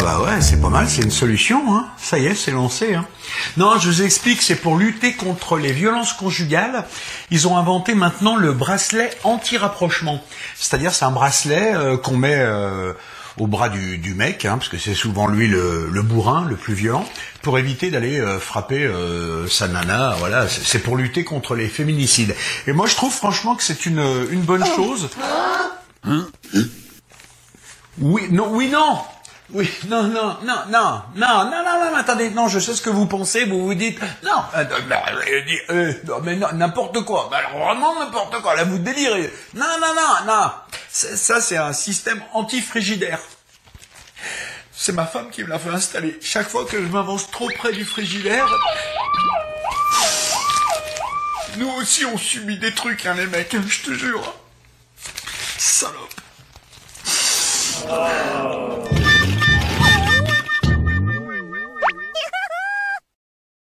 Ah bah ouais, c'est pas mal, c'est une solution. Hein. Ça y est, c'est lancé. Hein. Non, je vous explique, c'est pour lutter contre les violences conjugales. Ils ont inventé maintenant le bracelet anti-rapprochement. C'est-à-dire, c'est un bracelet euh, qu'on met euh, au bras du, mec, hein, parce que c'est souvent lui le, bourrin, le plus violent, pour éviter d'aller euh, frapper sa nana. Voilà, c'est pour lutter contre les féminicides. Et moi, je trouve franchement que c'est une, une bonne chose. Hein? Oui, non, oui, non. Oui, non, non, non, non, non, non, non, non, attendez, non, je sais ce que vous pensez, vous vous dites, non, euh, euh, non mais n'importe quoi, vraiment n'importe quoi, là vous délirez. Non, non, non, non, ça c'est un système anti-frigidaire. C'est ma femme qui me l'a fait installer. Chaque fois que je m'avance trop près du frigidaire, nous aussi on subit des trucs, hein, les mecs, je te jure. Salope.